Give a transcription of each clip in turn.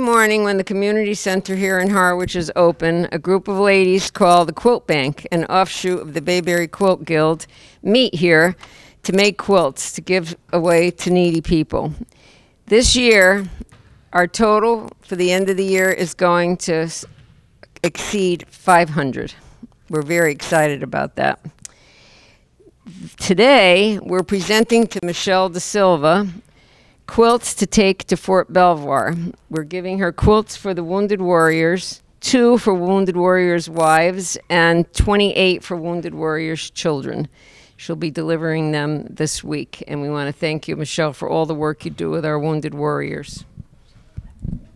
morning, when the community center here in Harwich is open, a group of ladies called the Quilt Bank, an offshoot of the Bayberry Quilt Guild, meet here to make quilts to give away to needy people. This year, our total for the end of the year is going to exceed 500. We're very excited about that. Today, we're presenting to Michelle De Silva quilts to take to Fort Belvoir. We're giving her quilts for the Wounded Warriors, two for Wounded Warriors' wives, and 28 for Wounded Warriors' children. She'll be delivering them this week, and we want to thank you, Michelle, for all the work you do with our Wounded Warriors.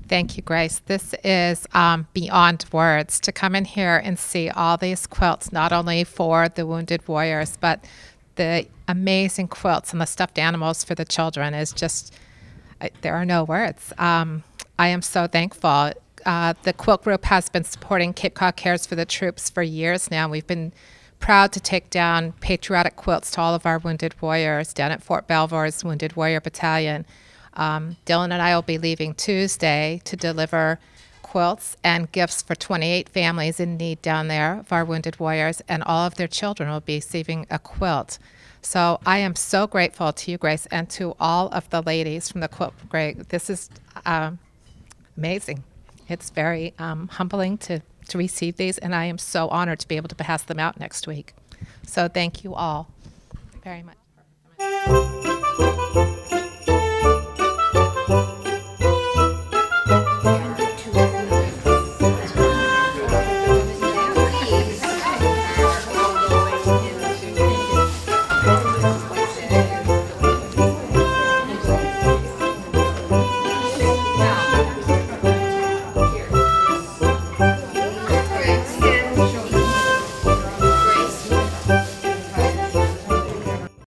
Thank you, Grace. This is um, beyond words to come in here and see all these quilts, not only for the wounded warriors, but the amazing quilts and the stuffed animals for the children is just, I, there are no words. Um, I am so thankful. Uh, the quilt group has been supporting Cape Cod Cares for the Troops for years now. We've been proud to take down patriotic quilts to all of our wounded warriors down at Fort Belvoir's Wounded Warrior Battalion. Um, Dylan and I will be leaving Tuesday to deliver quilts and gifts for 28 families in need down there of our wounded warriors, and all of their children will be receiving a quilt. So I am so grateful to you, Grace, and to all of the ladies from the quilt brigade. This is um, amazing. It's very um, humbling to, to receive these, and I am so honored to be able to pass them out next week. So thank you all very much.